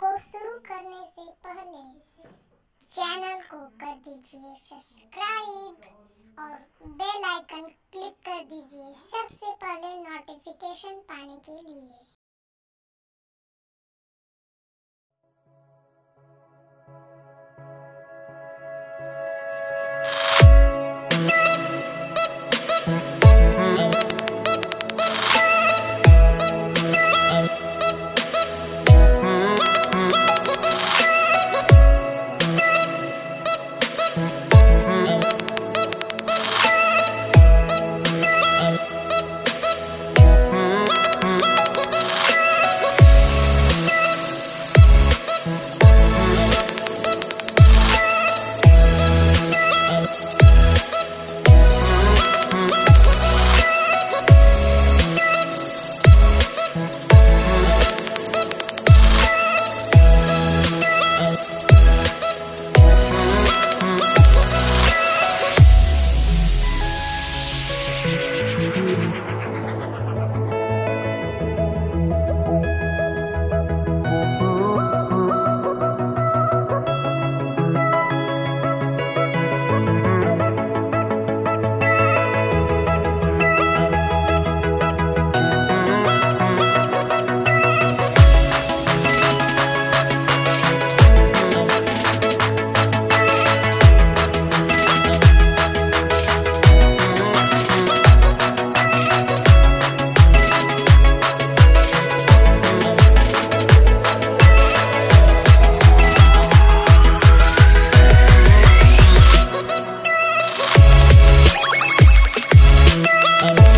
को शुरू करने से पहले चैनल को कर दीजिए सब्सक्राइब और बेल आइकन क्लिक कर दीजिए। सबसे पहले नोटिफिकेशन पाने के लिए। Oh.